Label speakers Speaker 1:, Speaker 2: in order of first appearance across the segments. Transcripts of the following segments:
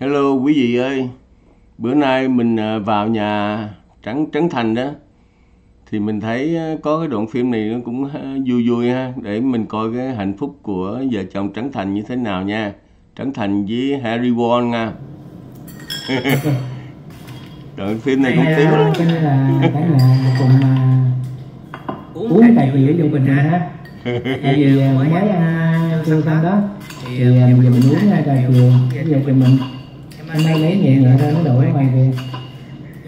Speaker 1: Hello quý vị ơi, bữa nay mình à, vào nhà Trấn Trấn Thành đó. Thì mình thấy à, có cái đoạn phim này nó cũng à, vui vui ha. Để mình coi cái hạnh phúc của vợ chồng Trấn Thành như thế nào nha. Trấn Thành với Harry Won nha. đoạn phim này cũng
Speaker 2: là
Speaker 1: lắm.
Speaker 2: là cả nhà cùng uống cà chì cho mình ha tại vì à, mới ăn kêu đó. thì giờ mình uống à, cà chì bây giờ thì mình hôm nay lấy nhẹ nhẹ ra nó đổ ở ngoài kìa.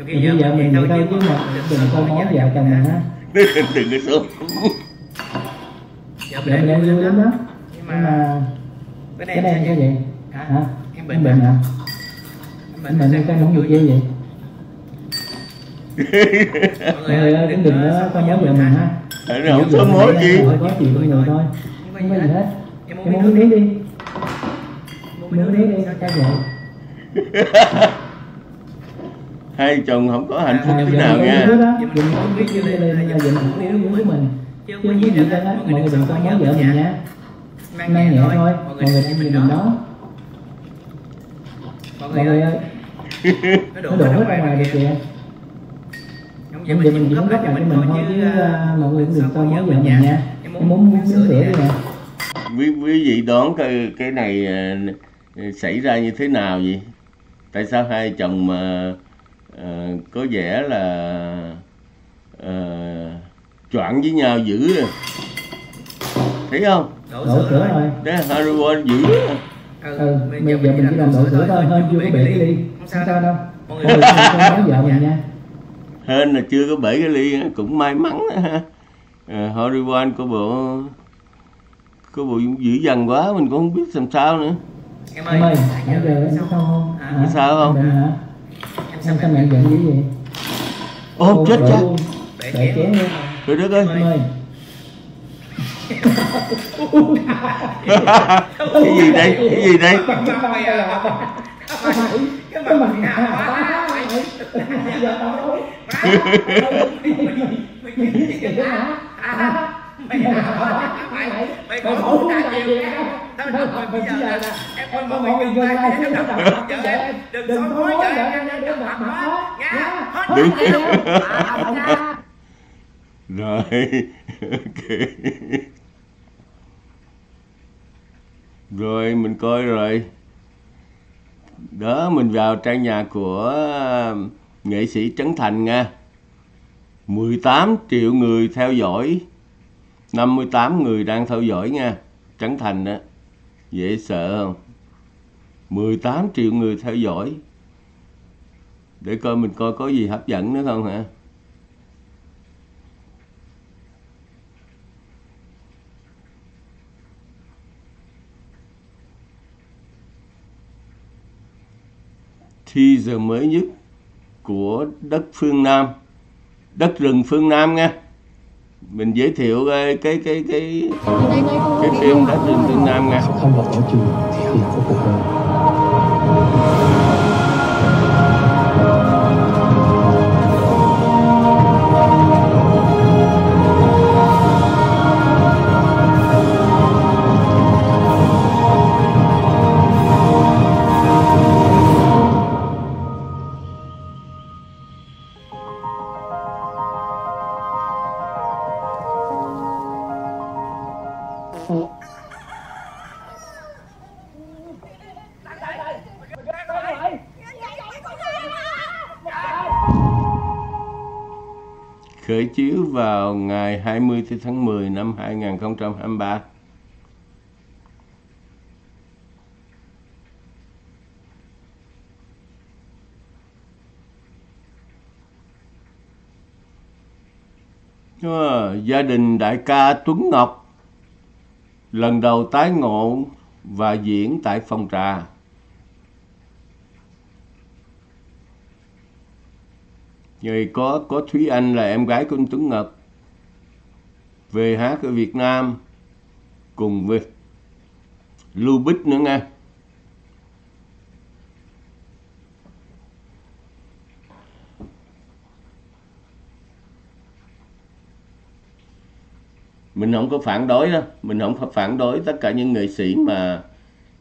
Speaker 2: Thì bây giờ mình vậy thôi chứ mà đừng có món vợ chồng mình ha
Speaker 1: Đừng có xuống.
Speaker 2: vợ mình đang vui lắm. đó. Nhưng mà cái đây sao vậy? Hả? Em bệnh hả? Em bệnh sao? không vui vậy? Mọi người ơi cũng đừng có có nhớ vợ mình ha
Speaker 1: Ở đây không có mối gì.
Speaker 2: Có chuyện với người thôi. không có gì hết. em uống miếng đi miếng đi đi. sao vậy
Speaker 1: Hai chồng không có hạnh phúc
Speaker 2: À,
Speaker 1: thế nào nha.
Speaker 2: đó đừng có biết như lên là mình cũng yếu với mình chứ không có gì hết á mọi người đừng có nhớ vợ mình nha. Mang nhẹ thôi. mọi người đang nhìn mình đó. mọi người ơi. Nó đổ hết ra ngoài được kìa. Em giờ mình chỉ muốn gấp lại cho mình thôi chứ à, mọi người cũng đừng coi nhớ vợ mình nha. Em muốn muốn sửa đi. nè
Speaker 1: quý quý vị đoán cái cái này à, xảy ra như thế nào vậy tại sao hai chồng mà à, có vẻ là à, choạng với nhau dữ thấy không?
Speaker 2: Đổ sữa rồi.
Speaker 1: Harry Potter dữ à.
Speaker 2: Ừ, bây giờ mình chỉ làm đổ sữa thôi, hơn chưa có bể cái ly. Không sao đâu. Mọi người nhớ vợ mình nha.
Speaker 1: Hên là chưa có bể cái ly cũng may mắn ha. À, Harry Potter có bộ có bộ dữ dằn quá mình cũng không biết làm sao nữa.
Speaker 2: Em ơi, nãy giờ em sao không? Hả?
Speaker 1: Sao không?
Speaker 2: Bệnh hả? Em sao mẹ giận dữ vậy?
Speaker 1: ô chết cha.
Speaker 2: Bể chén luôn
Speaker 1: trời đất ơi cái gì đây cái gì đây
Speaker 2: Cái mặt hả? Giờ tao Mày khổ ra nhiều Tao nói bây giờ nè Em mọi người dừng lại em đập mặt vợ em Đừng xói vợ em Đừng mặt hết Nha Hết
Speaker 1: Đúng.
Speaker 2: nha
Speaker 1: rồi ok. Rồi mình coi rồi. Đó mình vào trang nhà của um, nghệ sĩ Trấn Thành nha. 18 triệu người theo dõi. 58 người đang theo dõi nha. Trấn Thành đó dễ sợ không? 18 triệu người theo dõi. Để coi mình coi có gì hấp dẫn nữa không hả? Teaser mới nhất của đất phương Nam. Đất rừng phương Nam nha mình giới thiệu cái cái cái cái cái phim đất rừng phương Nam nha
Speaker 2: Không học ở trường thì không có cuộc đời
Speaker 1: khởi chiếu vào ngày 20 tháng 10 năm 2023 Ờ, gia đình đại ca Tuấn Ngọc lần đầu tái ngộ và diễn tại phòng trà. Rồi có có Thúy Anh là em gái của anh Tuấn Ngọc. Về hát ở Việt Nam cùng với Lưu Bích nữa nha mình không có phản đối đâu. Mình không có phản đối tất cả những nghệ sĩ mà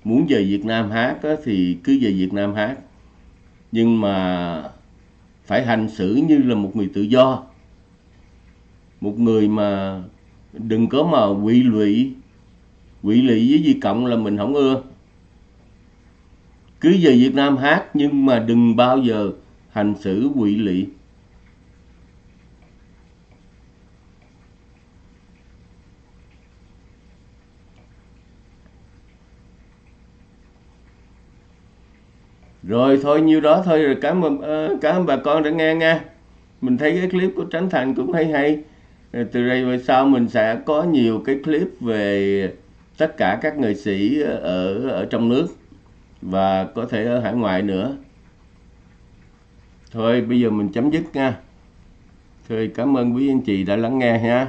Speaker 1: muốn về Việt Nam hát á, thì cứ về Việt Nam hát. Nhưng mà phải hành xử như là một người tự do. Một người mà đừng có mà quỵ lụy quỵ lụy với Di Cộng là mình không ưa. Cứ về Việt Nam hát nhưng mà đừng bao giờ hành xử quỵ lụy. Rồi thôi nhiêu đó thôi rồi cảm ơn uh, cảm ơn bà con đã nghe nha. Mình thấy cái clip của Trấn Thành cũng hay hay. Rồi từ đây về sau mình sẽ có nhiều cái clip về tất cả các nghệ sĩ ở ở trong nước và có thể ở hải ngoại nữa. Thôi bây giờ mình chấm dứt nha. Thôi cảm ơn quý anh chị đã lắng nghe ha.